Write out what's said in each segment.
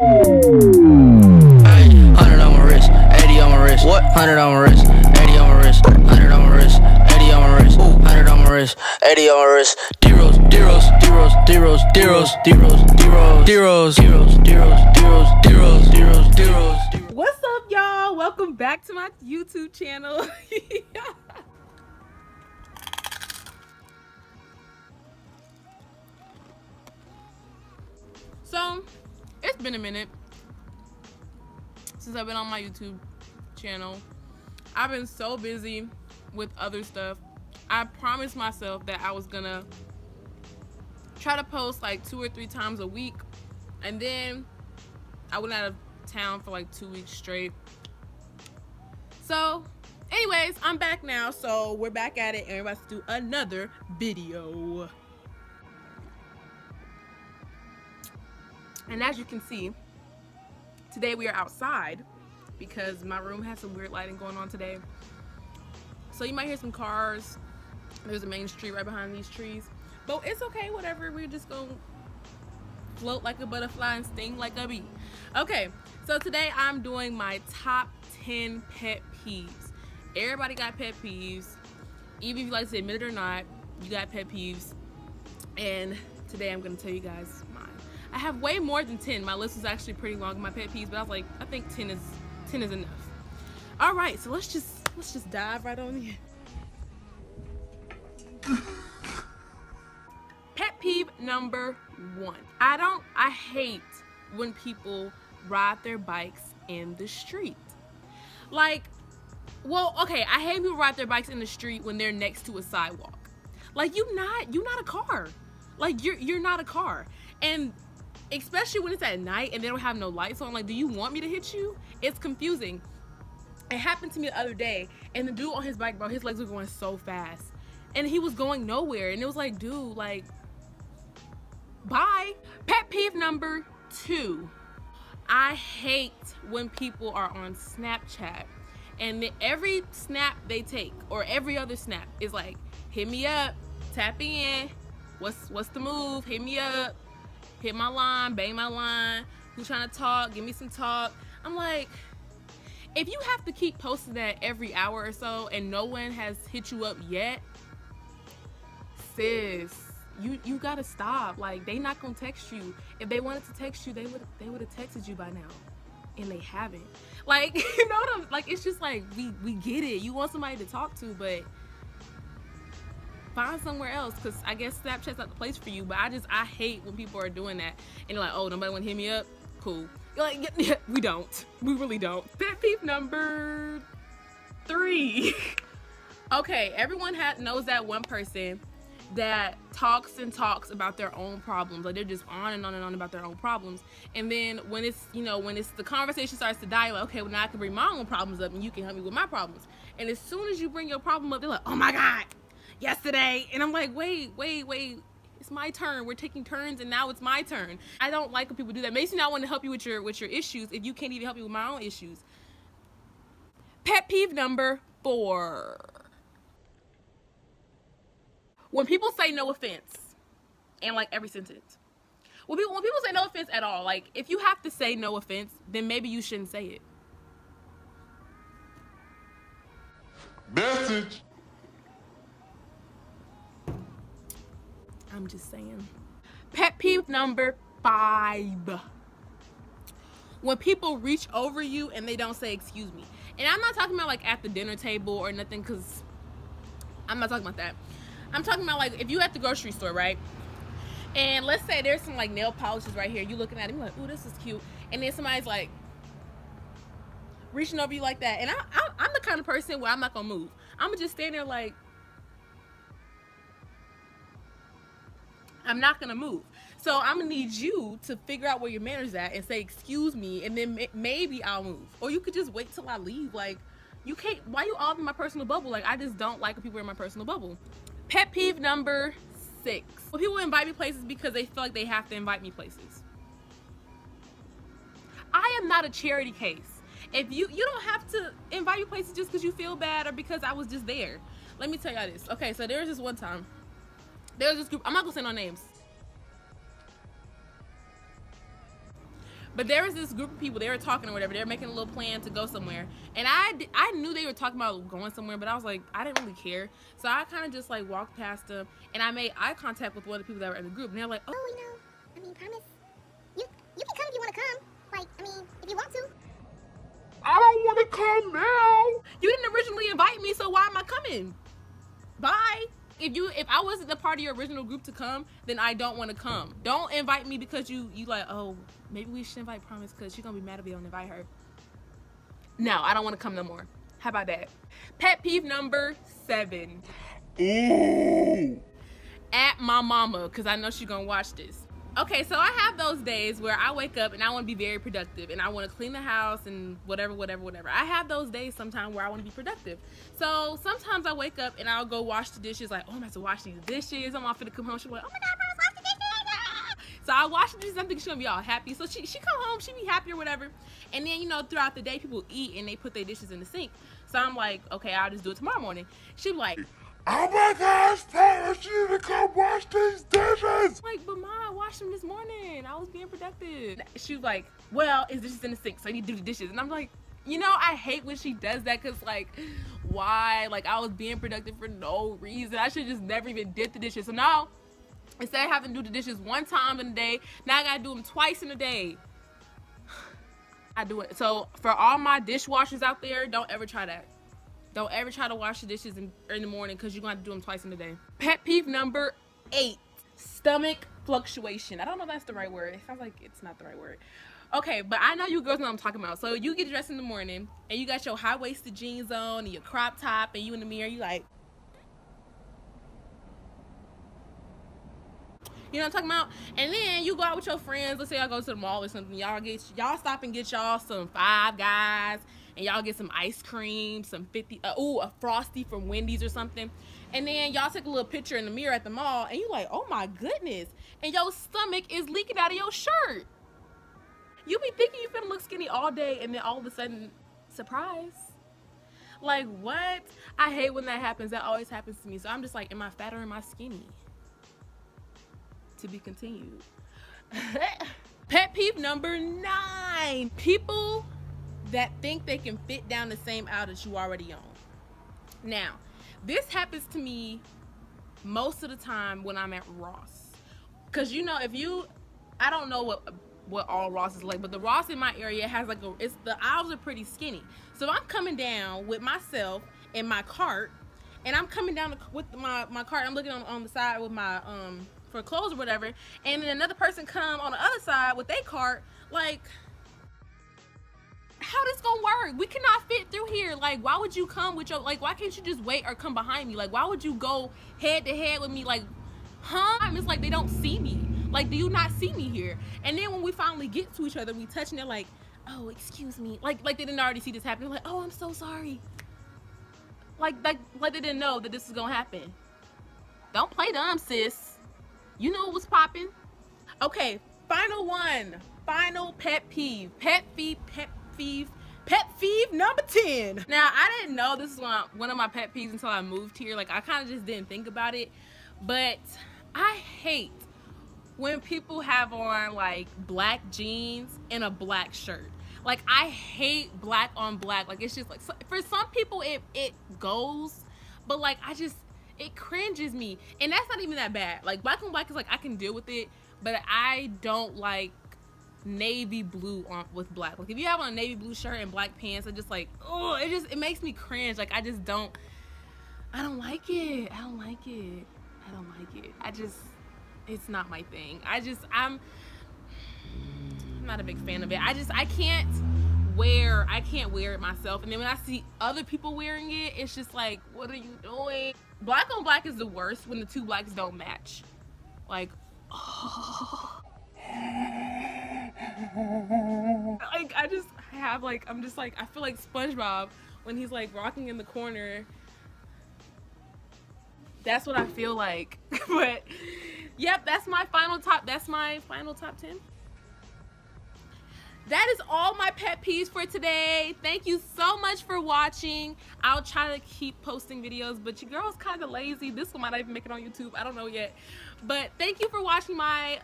Hundred on my wrist, eighty on my wrist. What? Hundred on my wrist, eighty on my wrist. Hundred on my wrist, eighty on my wrist. Hundred on my wrist, eighty on my wrist. Deros, deros, deros, deros, deros, deros, deros, deros, deros, deros, deros, deros, deros, deros. What's up, y'all? Welcome back to my YouTube channel. so, it's been a minute since I've been on my YouTube channel. I've been so busy with other stuff. I promised myself that I was gonna try to post like two or three times a week, and then I went out of town for like two weeks straight. So, anyways, I'm back now. So we're back at it, and we're about to do another video. And as you can see, today we are outside because my room has some weird lighting going on today. So you might hear some cars. There's a main street right behind these trees. But it's okay, whatever. We're just gonna float like a butterfly and sting like a bee. Okay, so today I'm doing my top 10 pet peeves. Everybody got pet peeves. Even if you like to admit it or not, you got pet peeves. And today I'm gonna tell you guys. I have way more than 10. My list was actually pretty long, my pet peeves, but I was like, I think 10 is 10 is enough. All right, so let's just let's just dive right on in. Pet peeve number one. I don't, I hate when people ride their bikes in the street. Like, well, okay, I hate people ride their bikes in the street when they're next to a sidewalk. Like, you not, you not a car. Like, you're, you're not a car. And especially when it's at night and they don't have no lights on, like, do you want me to hit you? It's confusing. It happened to me the other day, and the dude on his bike, bro, his legs were going so fast. And he was going nowhere. And it was like, dude, like, bye. Pet peeve number two. I hate when people are on Snapchat and every snap they take or every other snap is like, hit me up, tap in, what's what's the move, hit me up, hit my line, bang my line, who's trying to talk, give me some talk. I'm like, if you have to keep posting that every hour or so and no one has hit you up yet, sis, you you gotta stop. Like they not gonna text you. If they wanted to text you, they would they would have texted you by now. And they haven't. Like, you know what I'm like it's just like we we get it. You want somebody to talk to, but find somewhere else because I guess Snapchat's not the place for you. But I just I hate when people are doing that and like, oh, nobody want to hit me up. Cool. You're like, yeah, we don't. We really don't. Pet peeve number three. okay, everyone has, knows that one person that talks and talks about their own problems like they're just on and on and on about their own problems and then when it's you know when it's the conversation starts to die like okay well now i can bring my own problems up and you can help me with my problems and as soon as you bring your problem up they're like oh my god yesterday and i'm like wait wait wait. It's my turn. We're taking turns and now it's my turn. I don't like when people do that. It me not want to help you with your with your issues if you can't even help me with my own issues. Pet peeve number four. When people say no offense and like every sentence. When people, when people say no offense at all like if you have to say no offense then maybe you shouldn't say it. Message. I'm just saying pet peeve number five when people reach over you and they don't say excuse me and i'm not talking about like at the dinner table or nothing because i'm not talking about that I'm talking about like if you at the grocery store, right? And let's say there's some like nail polishes right here. You looking at them, like, ooh, this is cute. And then somebody's like reaching over you like that. And I, I, I'm the kind of person where I'm not gonna move. I'm gonna just stand there like I'm not gonna move. So I'm gonna need you to figure out where your manners at and say excuse me, and then maybe I'll move. Or you could just wait till I leave. Like you can't. Why you all in my personal bubble? Like I just don't like people in my personal bubble. Pet peeve number six. Well, people invite me places because they feel like they have to invite me places. I am not a charity case. If you you don't have to invite me places just because you feel bad or because I was just there. Let me tell y'all this. Okay, so there was this one time. There was this group. I'm not gonna say no names. But there was this group of people. They were talking or whatever. They were making a little plan to go somewhere, and I I knew they were talking about going somewhere, but I was like I didn't really care. So I kind of just like walked past them, and I made eye contact with one of the people that were in the group, and they're like, oh, oh you know, I mean, promise, you you can come if you want to come. Like, I mean, if you want to. I don't want to come now. You didn't originally invite me, so why am I coming? If you if I wasn't the part of your original group to come, then I don't want to come. Don't invite me because you you like oh maybe we should invite Promise because she's gonna be mad if we don't invite her. No, I don't want to come no more. How about that? Pet peeve number seven. Ooh. At my mama because I know she's gonna watch this. Okay, so I have those days where I wake up and I want to be very productive and I want to clean the house and whatever, whatever, whatever. I have those days sometimes where I want to be productive. So sometimes I wake up and I'll go wash the dishes, like, oh, I'm about to wash these dishes. I'm off to come home. She's like, oh my God, wash the dishes. So I wash the dishes. I'm thinking she's going to be all happy. So she, she come home, she be happy or whatever. And then, you know, throughout the day, people eat and they put their dishes in the sink. So I'm like, okay, I'll just do it tomorrow morning. She be like, Oh my gosh, Promise, you need to come wash these dishes. Like, but mom, I washed them this morning. I was being productive. She was like, well, is dishes in the sink, so I need to do the dishes. And I'm like, you know, I hate when she does that because, like, why? Like, I was being productive for no reason. I should just never even did the dishes. So now, instead of having to do the dishes one time in a day, now I gotta do them twice in a day. I do it. So, for all my dishwashers out there, don't ever try that. Don't ever try to wash the dishes in, in the morning because you're going to have to do them twice in a day. Pet peeve number eight, stomach fluctuation. I don't know if that's the right word. It sounds like it's not the right word. Okay, but I know you girls know what I'm talking about. So you get dressed in the morning and you got your high-waisted jeans on and your crop top and you in the mirror, you like, You know what I'm talking about? And then you go out with your friends. Let's say y'all go to the mall or something. Y'all get y'all stop and get y'all some Five Guys and y'all get some ice cream, some 50, uh, ooh, a Frosty from Wendy's or something. And then y'all take a little picture in the mirror at the mall and you like, oh my goodness. And your stomach is leaking out of your shirt. You be thinking you finna look skinny all day and then all of a sudden, surprise. Like what? I hate when that happens. That always happens to me. So I'm just like, am I fat or am I skinny? To be continued. Pet peeve number nine. People that think they can fit down the same that you already own. Now, this happens to me most of the time when I'm at Ross. Cause you know, if you, I don't know what what all Ross is like, but the Ross in my area has like a, it's the aisles are pretty skinny. So I'm coming down with myself and my cart, and I'm coming down with my my cart. I'm looking on on the side with my um for clothes or whatever, and then another person come on the other side with their cart, like how this gonna work? We cannot fit through here. Like, why would you come with your like? Why can't you just wait or come behind me? Like, why would you go head to head with me? Like, huh? It's like they don't see me. Like, do you not see me here? And then when we finally get to each other, we touch and they're like, oh, excuse me. Like, like they didn't already see this happen. Like, oh, I'm so sorry. Like, like, like they didn't know that this is gonna happen. Don't play dumb, sis. You know what's popping. Okay, final one. Final pet peeve. Pet peeve. Pet peeve pet peeve number 10 now i didn't know this was one of my pet peeves until i moved here. Like i kind of just didn't think about it. But i hate when people have on like black jeans and a black shirt. Like i hate black on black. Like it's just like for some people it it goes but like i just it cringes me. And that's not even that bad. Like black on black is like i can deal with it but i don't like navy blue on with black. Like if you have on a navy blue shirt and black pants, I just like oh, it just it makes me cringe. Like I just don't I don't like it. I don't like it. I don't like it. I just it's not my thing. I just I'm I'm not a big fan of it. I just I can't wear I can't wear it myself. And then when I see other people wearing it, it's just like, what are you doing? Black on black is the worst when the two blacks don't match. Like, oh like I just have like I'm just like I feel like SpongeBob when he's like rocking in the corner. That's what I feel like. but yep, that's my final top that's my final top 10. That is all my pet peeves for today. Thank you so much for watching. I'll try to keep posting videos, but your girl's kind of lazy. This one might not even make it on YouTube. I don't know yet. But thank you for watching my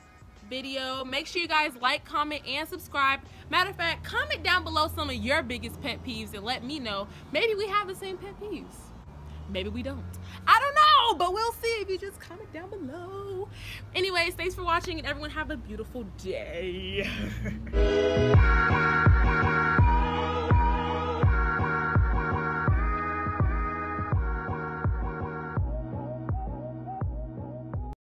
video. Make sure you guys like, comment, and subscribe. Matter of fact, comment down below some of your biggest pet peeves and let me know. Maybe we have the same pet peeves. Maybe we don't. I don't know, but we'll see if you just comment down below. Anyways, thanks for watching and everyone have a beautiful day.